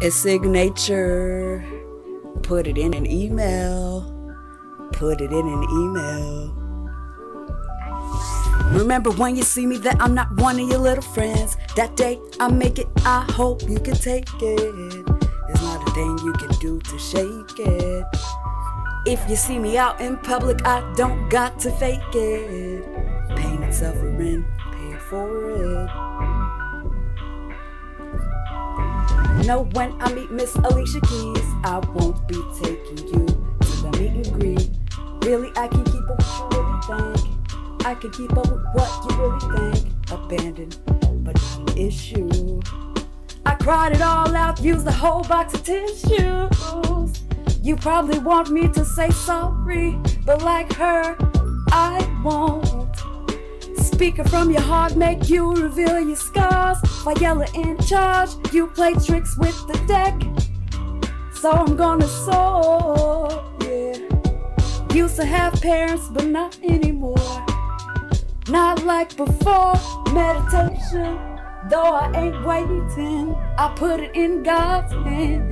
a signature. Put it in an email. Put it in an email. Remember when you see me that I'm not one of your little friends. That day I make it, I hope you can take it. There's not a thing you can do to shake it. If you see me out in public, I don't got to fake it. Pain and suffering, pay for it. Know when I meet Miss Alicia Keys, I won't be taking you to the meet and greet. Really, I can keep up what you really think. I can keep up with what you really think. Abandoned, but not an issue. I cried it all out, used the whole box of tissues. You probably want me to say sorry, but like her, I won't. Speaker from your heart, make you reveal your scars. Flyella in charge, you play tricks with the deck. So I'm gonna soar, yeah. Used to have parents, but not anymore. Not like before, meditation. Though I ain't waiting, I put it in God's hand.